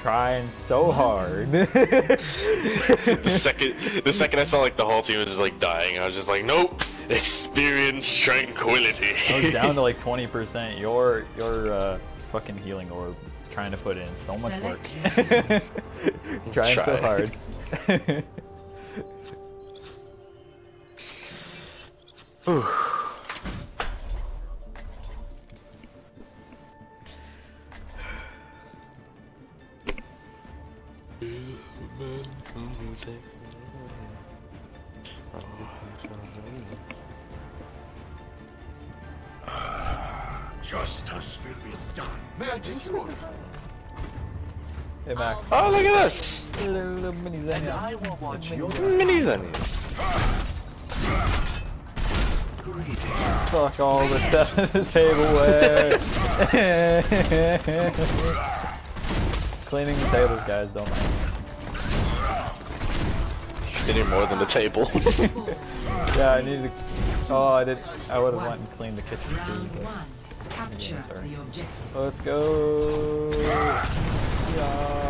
trying so hard. the second, the second I saw like the whole team was just like dying, I was just like, nope. Experience tranquility. I was down to like 20%. Your your uh, fucking healing orb is trying to put in so much work. it's trying so hard. Whew. Justice will be done. May I take your order? hey Mac. Oh, look at this! Little, little mini Xenia. I will watch your Mini Zennies. Fuck all the stuff at the tableware. Cleaning the tables, guys, don't mind. They need more than the tables. Yeah, I need to. Oh, I did. I would have went and cleaned the kitchen too. But... one. Capture sorry. the objective. Let's go. Yeah.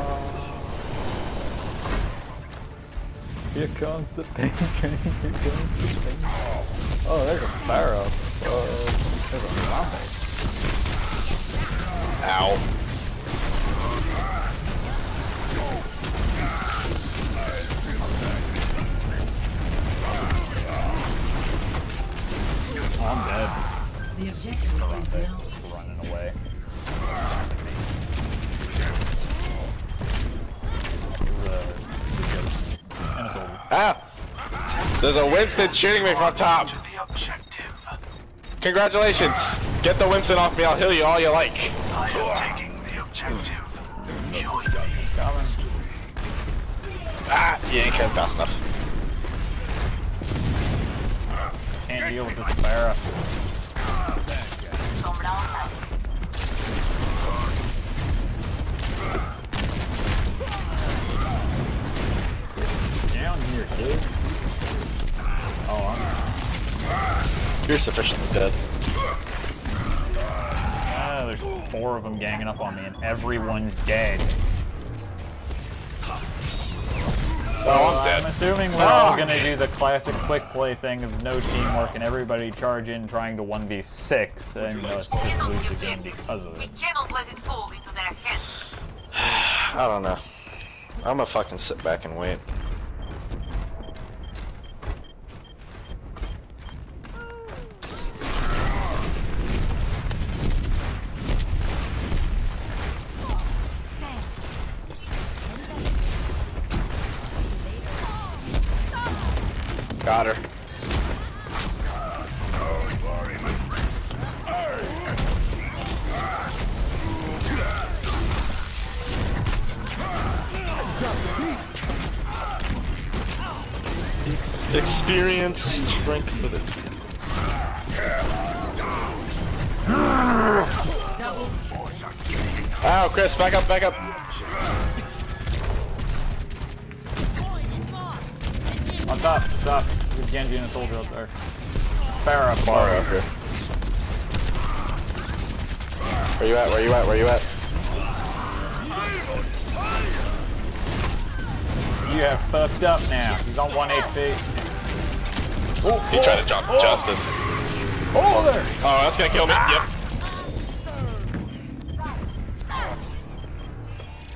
Here comes the pain train. Here comes the pain. Oh, there's a Pharah. Oh, there's a zombie. Ow. Ah! There's a Winston shooting me from top. The objective. Congratulations! Get the Winston off me, I'll heal you all you like. Ah! You ain't getting fast enough. Can't deal with this Pharah. Down here, kid. Oh, You're sufficiently dead. Ah, there's four of them ganging up on me, and everyone's dead. Oh, I'm I'm assuming we're all gonna do the classic quick play thing of no teamwork and everybody charge in trying to 1v6 and uh, us just lose the game because of We cannot let it fall into their hands. I don't know. I'm gonna fucking sit back and wait. Experience, strength for the team. Ah, Ow, Chris, back up, back up. Oh, on top, top. There's Genji and a soldier up there. Pharah, Far Pharah. out here. Where you at? Where you at? Where you at? You have fucked up now. He's on 1 HP. He tried to jump justice. Oh, there! Oh, that's gonna kill me. Ah. Yep.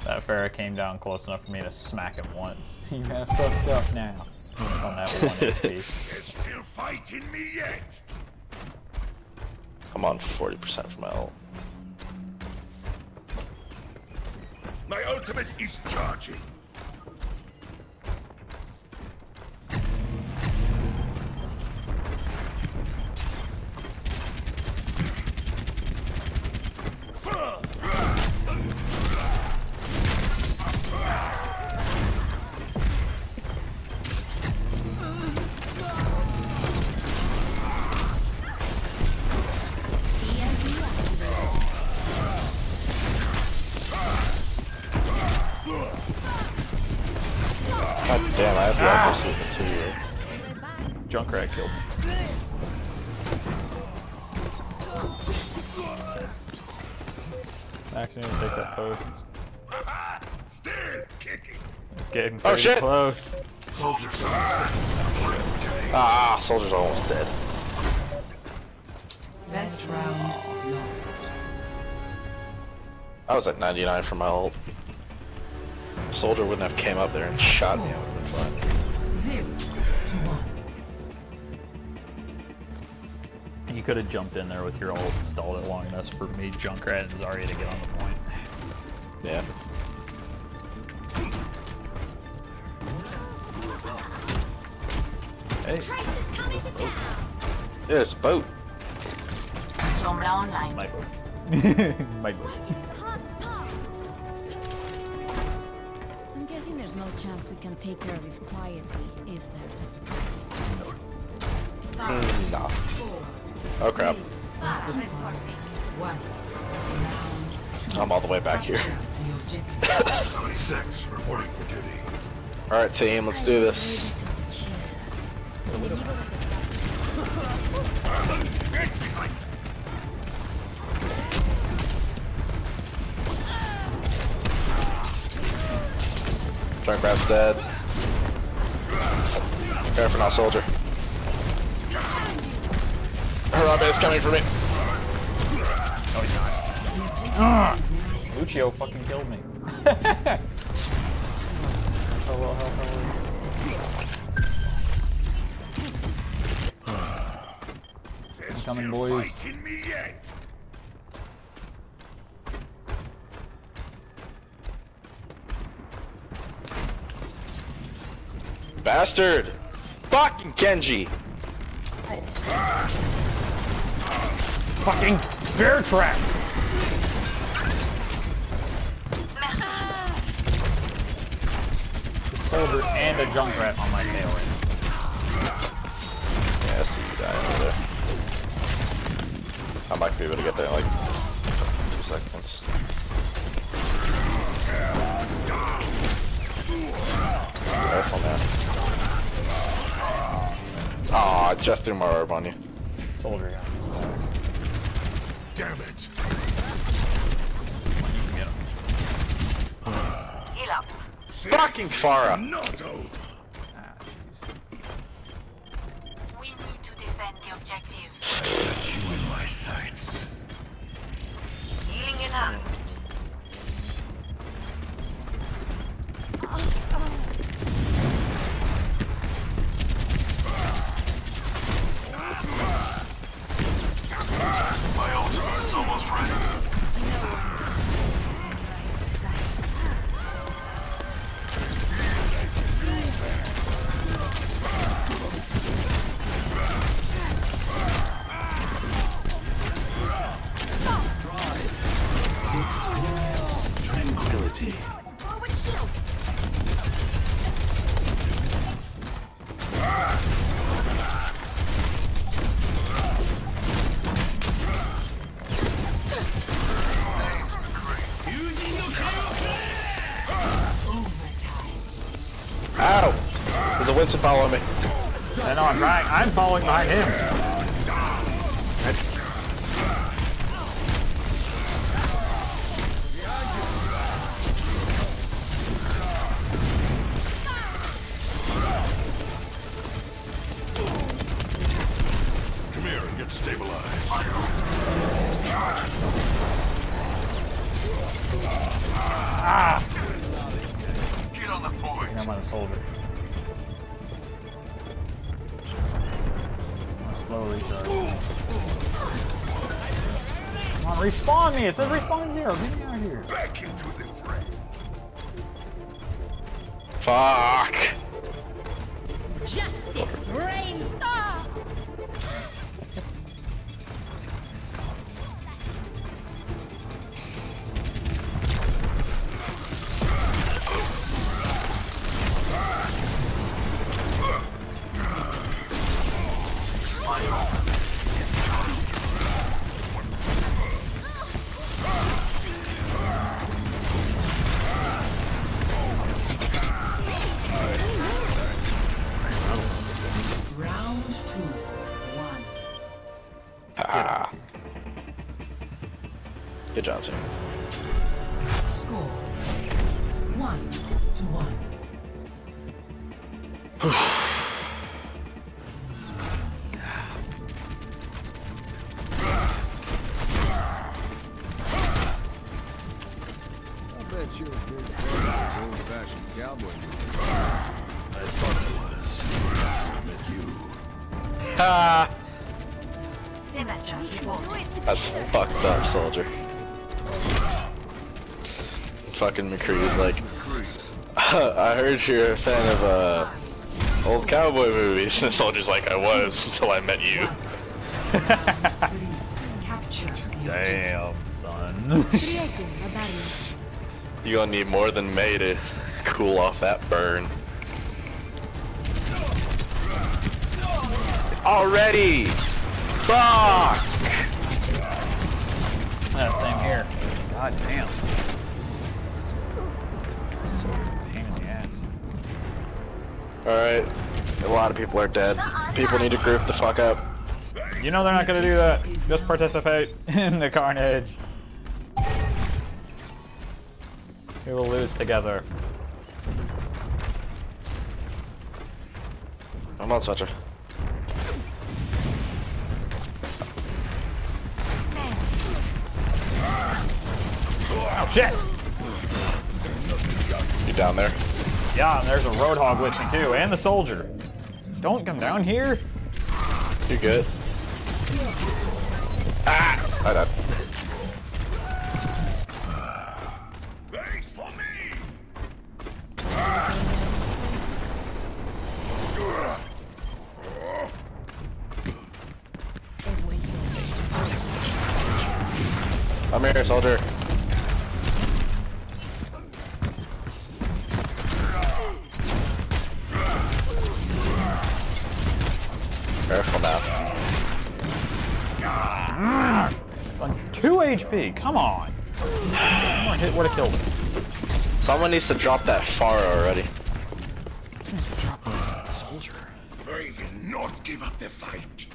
That Pharah came down close enough for me to smack him once. You have fucked up now. On that 1 HP. There's still fight in me yet. I'm on 40% for my ult. My ultimate is charging. Damn, I have the accuracy with the two. Junkrat killed me. Actually, need to take that post. getting Oh, pretty shit. close. Soldiers Ah, soldier's almost dead. First round lost. I was at 99 for my ult. Soldier wouldn't have came up there and shot me. I would have been fine. You could have jumped in there with your ult, stalled it long enough for me, Junkrat, and Zarya to get on the point. Yeah. Hey, Crisis coming to town. Yeah, it's a boat. Sombra online. my boat. my boat. I'm guessing there's no chance we can take care of this quietly, is there? Mm, nah. Oh crap. Fast reporting. One. Round I'm all the way back here. 76, reporting for duty. Alright team, let's do this. Junkrat's dead. Careful now, soldier. Harambe is coming for me. Lucio fucking killed me. Oh, hello, hello. There's coming, still boys. fight in me yet. Bastard! Fucking Genji! Fucking bear trap! Soldier and a Junkrat on my tail right Yeah, I see you dying over there. I might be able to get there in like two seconds. Careful, man. Aw, I just threw my orb on you. now. Soldier, yeah. Damn it. You can get him. Heal up. Fucking This is Pharah. Not over. Ah, jeez. We need to defend the objective. Got you in my sights. Healing in hand. Ow! There's a Winston following me. I know I'm trying. I'm following behind him. Respawn me! It says respawn zero. Get me out of here. Back into the fray. Fuck! Justice reigns. Ah! Good job, sir. Score. One to one. I bet you're a big old-fashioned cowboy. I thought I was. Until you. Ha! That's fucked up, soldier. Fucking McCree's like, I heard you're a fan of uh, old cowboy movies. And the soldier's like, I was until I met you. Damn, son. Creating a. You gonna need more than Mei to cool off that burn. Already! Fuck! yeah, same here. God damn. So pain in the ass. Alright. A lot of people are dead. People need to group the fuck up. You know they're not gonna do that. Just participate in the carnage. We will lose together. I'm on Switcher. Oh shit! You down there? Yeah, and there's a roadhog with me too, and the soldier. Don't come down here. You good? Ah! I died. Wait for me! I'm here, soldier. Careful now. It's on 2 HP, come on! One more hit would have killed him. Someone needs to drop that far already. Soldier. I will not give up the fight.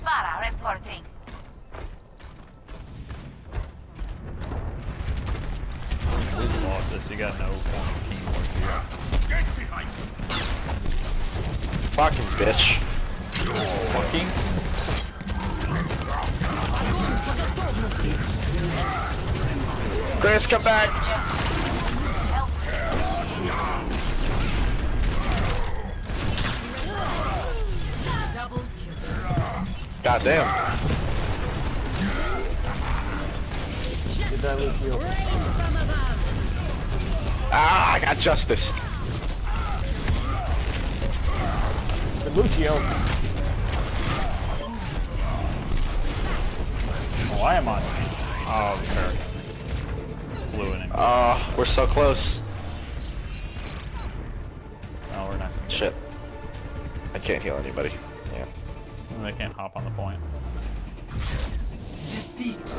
Spara reporting. We lost this, you got no form of teamwork here. Get behind me. Fucking bitch. Fucking. Chris, come back! double kill. God damn. Ah, I got justice. Good Lucio. Oh, I am on. Oh, sure. Blue and Oh, we're so close. No, we're not. Shit. I can't heal anybody. Yeah. They can't hop on the point. Defeat.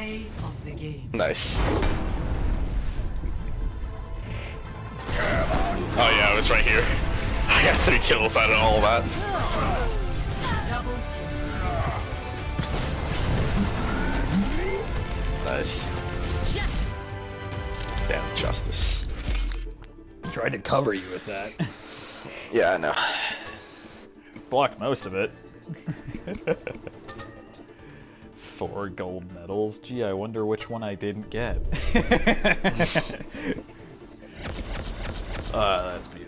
Play of the game. Nice. Oh yeah, I was right here. I got three kills out of all that. Nice. Damn justice. Tried to cover you with that. Yeah, I know. Blocked most of it. Four gold medals. Gee, I wonder which one I didn't get. uh, that's me